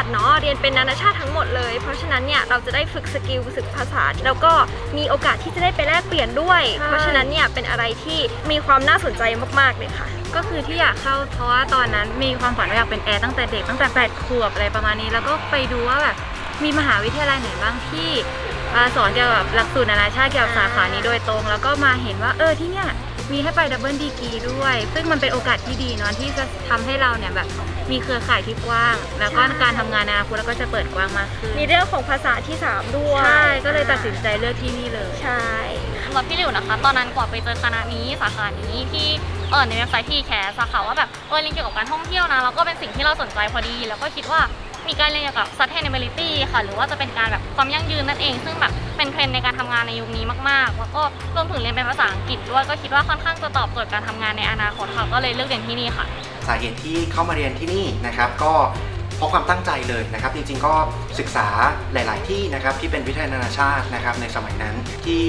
ติเนาะเรียนเป็นนานาชาติทั้งหมดเลย เพราะฉะนั้นเนี่ยเราจะได้ฝึก skill ฝึกภาษา แล้วก็มีโอกาสที่จะได้ไปแลกเปลี่ยนด้วย เพราะฉะนั้นเนี่ยเป็นอะไรที่มีความน่าสนใจมากๆเลยค่ะก็คือที่อยากเข้าเพราะว่าตอนนั้นมีความฝันว่าอยากเป็นแอร์ตั้งแต่เด็กตั้งแต่แปดขวบอะไรประมาณนี้ แล้วก็ไปดูว่าแบบมีมหาวิทยาลัยไหนบ้างที่อ่าสอนเกี่ยวกับหลักสูตรนานาชาติเกี่ยวกับสาขานี้โดยตรง แล้วก็มาเห็นว่าเออที่เนี่ย มีให้ไป double degree ด้วย ซึ่งมันเป็นโอกาสที่ดีเนาะที่จะทำให้เราเนี่ยแบบมีเครือข่ายที่กว้าง แล้วก็ใช่การทำงานในอนาคตแล้วก็จะเปิดกว้างมากขึ้นมีเรื่องของภาษาที่3ด้วย ใช่ ก็เลยตัดสินใจเลือกที่นี่เลยใช่สำหรับพี่หลิวนะคะ ตอนนั้นกว่าไปเจอคณะนี้สาขานี้ที่เออในเว็บไซต์ที่แคสสาขาว่าแบบเออเรียนเกี่ยวกับการท่องเที่ยวนะแล้วก็เป็นสิ่งที่เราสนใจพอดี แล้วก็คิดว่า มีการเรียนเกี่ยวกับ sustainability ค่ะ หรือว่าจะเป็นการแบบความยั่งยืนนั่นเอง ซึ่งแบบเป็นเทรนด์ในการทำงานในยุคนี้มากๆ แล้วก็รวมถึงเรียนเป็นภาษาอังกฤษด้วยก็คิดว่าค่อนข้างจะตอบโจทย์การทำงานในอนาคตค่ะก็เลยเลือกเรียนที่นี่ค่ะ สาเหตุที่เข้ามาเรียนที่นี่นะครับก็เพราะความตั้งใจเลยนะครับจริงๆก็ศึกษาหลาย ๆ ที่นะครับที่เป็นวิทยาลัยนานาชาตินะครับในสมัยนั้นที่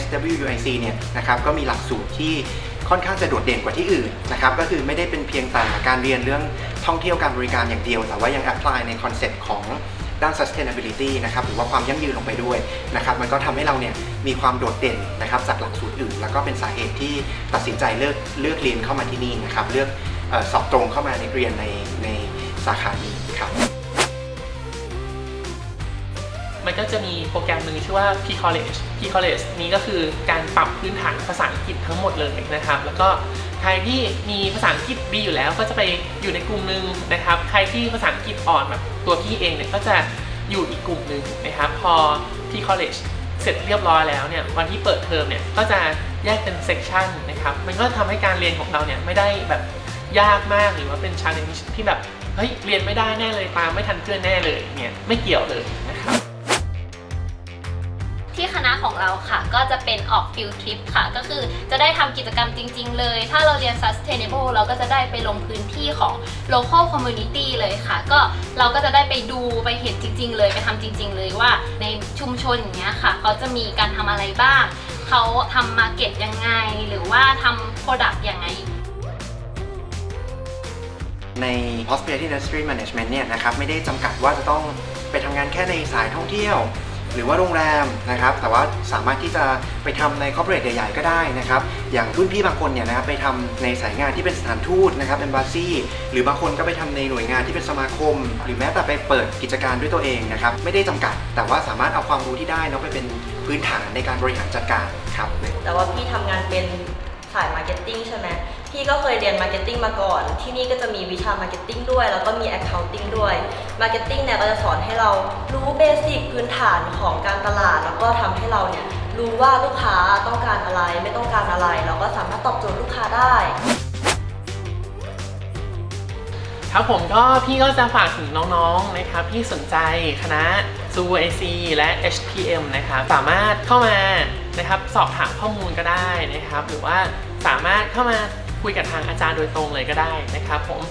SWUIC เนี่ยนะครับก็มีหลักสูตรที่ค่อนข้างจะโดดเด่นกว่าที่อื่นนะครับก็คือไม่ได้เป็นเพียงแต่การเรียนเรื่อง ท่องเที่ยวการบริการอย่างเดียว แต่ว่ายัง apply ในคอนเซ็ปต์ของด้าน sustainability นะครับหรือว่าความยั่งยืนลงไปด้วยนะครับมันก็ทำให้เราเนี่ยมีความโดดเด่นนะครับจากหลักสูตรอื่น แล้วก็เป็นสาเหตุที่ตัดสินใจเลือกเลือกเรียนเข้ามาที่นี่นะครับเลือกออสอบตรงเข้ามาในเรียนในในสาขานี้ครับ มันก็จะมีโปรแกรมหนึ่งชื่อว่า P College P College นี้ก็คือการปรับพื้นฐานภาษาอังกฤษทั้งหมดเลยนะครับ แล้วก็ใครที่มีภาษาอังกฤษดีอยู่แล้วก็จะไปอยู่ในกลุ่มหนึ่งนะครับ ใครที่ภาษาอังกฤษอ่อนแบบตัวพี่เองเนี่ยก็จะอยู่อีกกลุ่มหนึ่งนะครับ พอ P College เสร็จเรียบร้อยแล้วเนี่ยวันที่เปิดเทอมเนี่ยก็จะแยกเป็น section นะครับมันก็ทำให้การเรียนของเราเนี่ยไม่ได้แบบยากมากหรือว่าเป็น challenge ที่แบบเฮ้ยเรียนไม่ได้แน่เลยตามไม่ทันเพื่อนแน่เลยเนี่ยไม่เกี่ยวเลย เป็นออก field trip ค่ะ ก็คือจะได้ทำกิจกรรมจริง ๆ เลย ถ้าเราเรียน sustainable เราก็จะได้ไปลงพื้นที่ของ local community เลยค่ะ ก็เราก็จะได้ไปดูไปเห็นจริง ๆ เลยไปทำจริง ๆ เลยว่าในชุมชนอย่างเงี้ยค่ะ เขาจะมีการทำอะไรบ้าง เขาทำมาเก็ตยังไง หรือว่าทำ product ยังไงใน hospitality industry management เนี่ยนะครับไม่ได้จำกัดว่าจะต้องไปทำงานแค่ในสายท่องเที่ยว หรือว่าโรงแรมนะครับแต่ว่าสามารถที่จะไปทำใน corporate ใหญ่ๆก็ได้นะครับอย่างรุ่นพี่บางคนเนี่ยนะครับไปทำในสายงานที่เป็นสถานทูตนะครับ embassy หรือบางคนก็ไปทำในหน่วยงานที่เป็นสมาคม หรือแม้แต่ไปเปิดกิจการด้วยตัวเองนะครับไม่ได้จำกัด แต่ว่าสามารถเอาความรู้ที่ได้เนาะไปเป็นพื้นฐานในการบริหารจัดการครับแต่ว่าพี่ทำงานเป็นสาย marketing ใช่ไหม พี่ก็เคยเรียน marketing มาก่อน ที่นี่ก็จะมีวิชา marketing ด้วย แล้วก็มี accounting ด้วย marketing เนี่ยก็จะสอนให้เรารู้ basic พื้นฐานของการตลาด แล้วก็ทำให้เราเนี่ยรู้ว่าลูกค้าต้องการอะไรไม่ต้องการอะไร เราก็สามารถตอบโจทย์ลูกค้าได้ ครับผมก็พี่ก็จะฝากถึงน้องๆนะครับที่สนใจคณะ s u a c และ HPM นะครับสามารถเข้ามานะครับสอบถามข้อมูลก็ได้นะครับ หรือว่าสามารถเข้ามา คุยกับทางอาจารย์โดยตรงเลยก็ได้นะครับผม